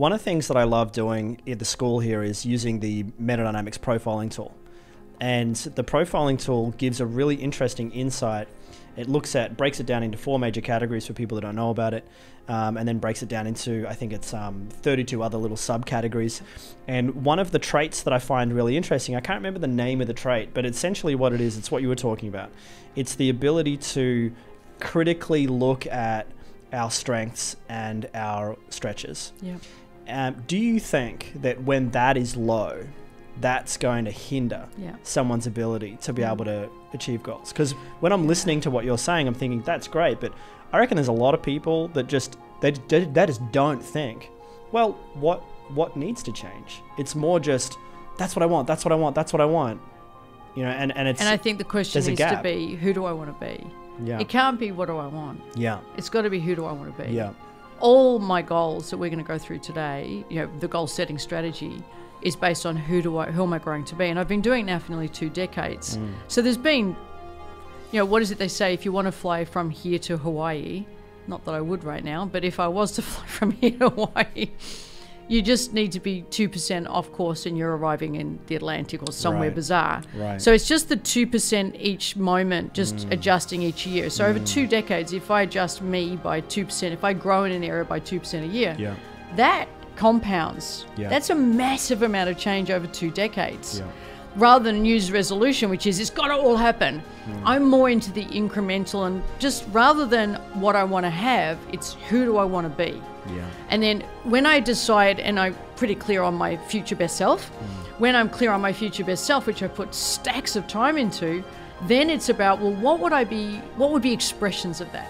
One of the things that I love doing at the school here is using the Metadynamics profiling tool. And the profiling tool gives a really interesting insight. It looks at, breaks it down into four major categories for people that don't know about it, um, and then breaks it down into, I think it's um, 32 other little subcategories. And one of the traits that I find really interesting, I can't remember the name of the trait, but essentially what it is, it's what you were talking about. It's the ability to critically look at our strengths and our stretches. Yeah. Um, do you think that when that is low, that's going to hinder Yeah. someone's ability to be Mm. able to achieve goals? Because when I'm listening to what you're saying, I'm thinking that's great, but I reckon there's a lot of people that just they, they, they just don't think, well, what what needs to change? It's more just that's what I want, that's what I want, that's what I want, you know, and and it's And I think the question needs to be who do I want to be? yeah It can't be what do I want. yeah It's got to be who do I want to be. yeah All my goals that we're going to go through today, you know, the goal setting strategy is based on who do I who am I growing to be? And I've been doing it now for nearly two decades. Mm. So there's been you know, what is it they say if you want to fly from here to Hawaii, not that I would right now, but if I was to fly from here to Hawaii, you just need to be 2% off course and you're arriving in the Atlantic or somewhere Right. bizarre. Right. So it's just the 2% each moment, just adjusting each year. So over two decades, if I adjust me by 2%, if I grow in an area by 2% a year, yeah that compounds. Yeah. That's a massive amount of change over two decades. yeah Rather than New Year's resolution, which is it's got to all happen. Hmm. I'm more into the incremental and just rather than what I want to have, it's who do I want to be. Yeah And then when I decide, and I'm pretty clear on my future best self, mm. when I'm clear on my future best self, which I put stacks of time into, then it's about, well, what would I be, what would be expressions of that?